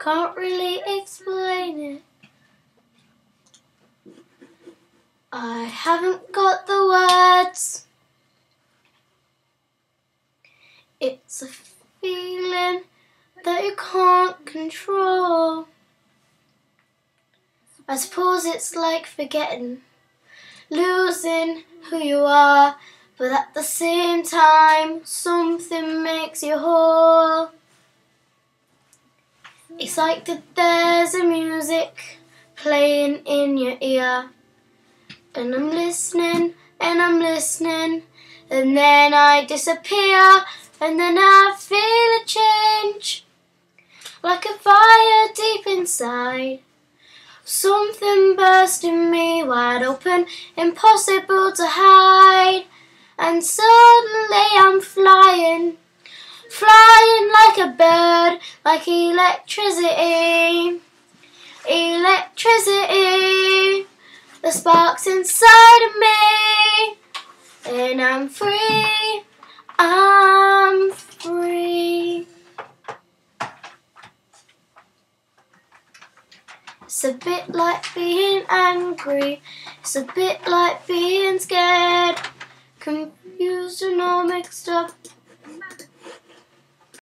can't really explain it. I haven't got the words. It's a feeling that you can't control. I suppose it's like forgetting, losing who you are, but at the same time, something makes you whole. It's like that there's a music playing in your ear, and I'm listening and I'm listening, and then I disappear, and then I feel a change, like a fire deep inside. Something bursting me wide open, impossible to hide. And suddenly I'm flying like a bird, like electricity. Electricity, the sparks inside of me, and I'm free. I'm free. It's a bit like being angry. It's a bit like being scared. Confused and all mixed up.